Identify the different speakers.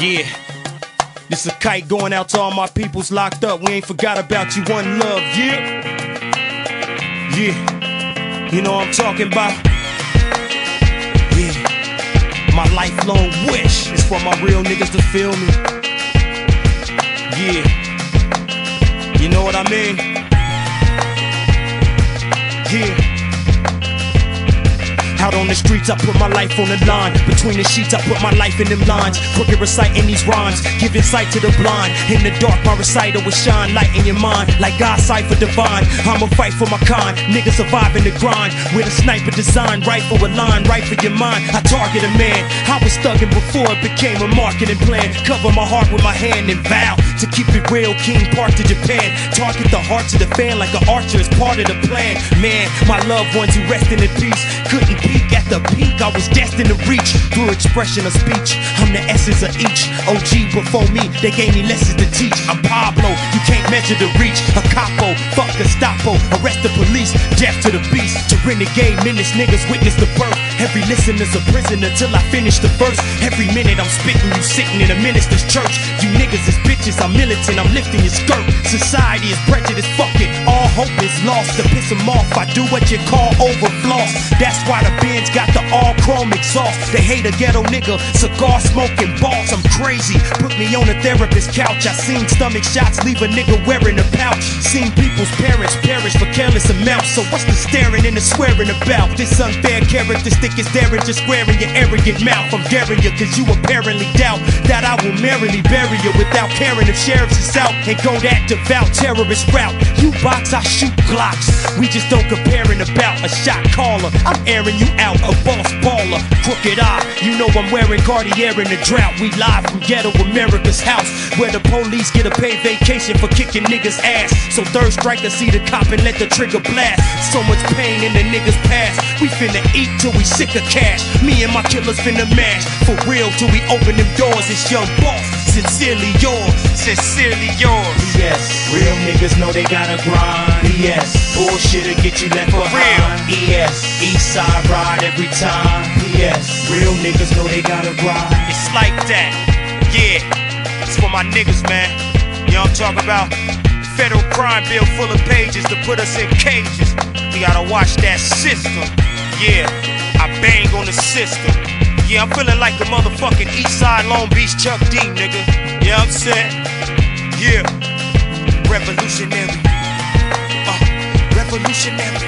Speaker 1: Yeah. This a kite going out to all my peoples locked up. We ain't forgot about you. One love, yeah. Yeah. You know what I'm talking about? Yeah. My lifelong wish is for my real niggas to feel me. Yeah. You know what I mean? Yeah. Out on the streets, I put my life on the line. Between the sheets, I put my life in them lines. Crooked reciting these rhymes, giving sight to the blind. In the dark, my recital will shine light in your mind, like God cipher divine. I'ma fight for my kind, niggas surviving the grind. With a sniper design, rifle a line, right for your mind. I target a man. I was thugging before it became a marketing plan. Cover my heart with my hand and vow to keep it real. King Park to Japan. Target the hearts of the fan like an archer is part of the plan. Man, my loved ones who resting in the peace couldn't peak at the peak I was destined to reach through expression of speech. I'm the essence of each. OG before me, they gave me lessons to teach. I'm Pablo, you can't measure the reach. A capo, fuck Gestapo, arrest the police, death to the beast. To renegade menace, niggas witness the birth. Every listener's a prisoner till I finish the verse. Every minute I'm spitting, you sitting in a minister's church. You niggas is bitches, I'm militant, I'm lifting your skirt. Society is prejudice, fuck hope is lost. To piss them off, I do what you call overfloss. That's why the Benz got the all chrome exhaust. They hate a ghetto nigga, cigar smoking boss. I'm crazy. Put me on a therapist couch. I seen stomach shots leave a nigga wearing a pouch. Seen people's parents perish for careless amounts. So what's the staring and the swearing about? This unfair character stick is daring, just squaring your arrogant mouth. I'm daring you, cause you apparently doubt that I will merrily bury you without caring if sheriffs is out and go that devout terrorist route. You box, I shoot glocks. We just don't compare in about a shot caller. I'm airing you out, a boss baller. Crooked I, you know I'm wearing Cartier in the drought. We live from ghetto America's house, where the police get a paid vacation for kicking niggas' ass. So third striker see the cop and let the trigger blast. So much pain in the niggas' past. We finna eat till we sick of cash. Me and my killers finna mash. For real till we open them doors. It's young boss, sincerely yours, sincerely yours.
Speaker 2: Yes, real niggas know they gotta grind. Yes, bullshit'll get you left behind. Yes, east side ride every time. Yes, real niggas know they gotta grind.
Speaker 1: It's like that. Yeah. It's for my niggas, man. You know what I'm talking about? Federal crime bill full of pages to put us in cages. Gotta watch that system. Yeah. I bang on the system. Yeah, I'm feeling like the motherfucking Eastside Long Beach Chuck D, nigga. Yeah, I'm saying? Yeah. Revolutionary. Uh, revolutionary.